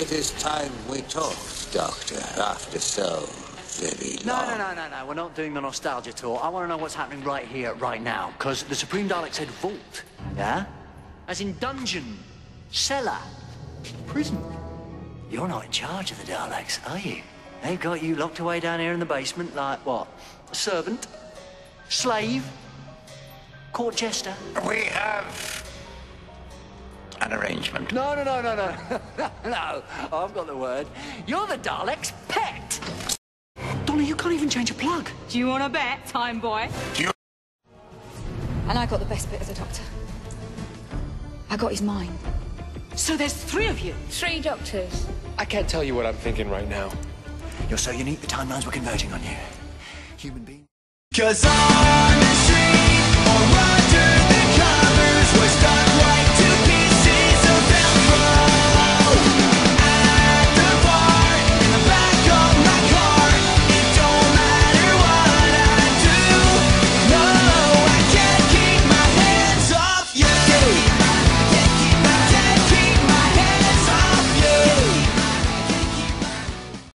It is time we talk, Doctor, after so very No, long. no, no, no, no. We're not doing the nostalgia tour. I want to know what's happening right here, right now. Because the Supreme Dalek said vault. Yeah? As in dungeon, cellar, prison. You're not in charge of the Daleks, are you? They've got you locked away down here in the basement like what? A servant? Slave? Court jester? We have an arrangement. No, no, no, no, no. no, I've got the word. You're the Dalek's pet. Donna, you can't even change a plug. Do you want to bet, time boy? And I got the best bit as a doctor. I got his mind. So there's three of you. Three doctors. I can't tell you what I'm thinking right now. You're so unique, the timelines were converging on you. Human being. Cause on